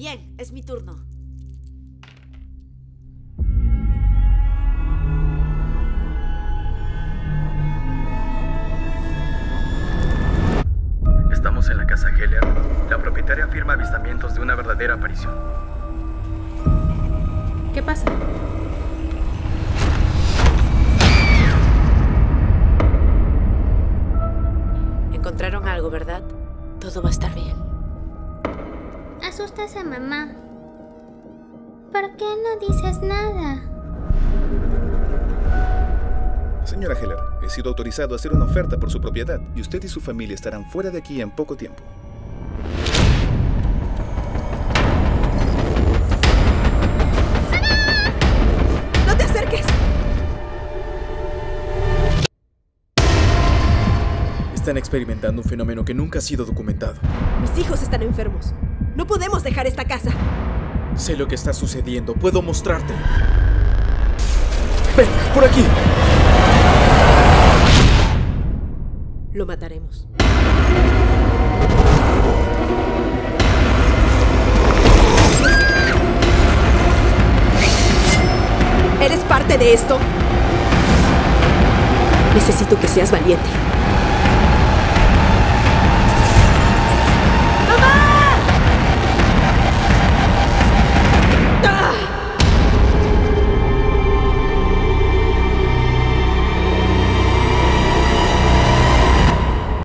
Bien, es mi turno. Estamos en la casa Heller. La propietaria afirma avistamientos de una verdadera aparición. ¿Qué pasa? Encontraron algo, ¿verdad? Todo va a estar bien. Asustas a mamá. ¿Por qué no dices nada? Señora Heller, he sido autorizado a hacer una oferta por su propiedad y usted y su familia estarán fuera de aquí en poco tiempo. Están experimentando un fenómeno que nunca ha sido documentado. Mis hijos están enfermos. No podemos dejar esta casa. Sé lo que está sucediendo, puedo mostrártelo. ¡Ven, por aquí! Lo mataremos. ¿Eres parte de esto? Necesito que seas valiente.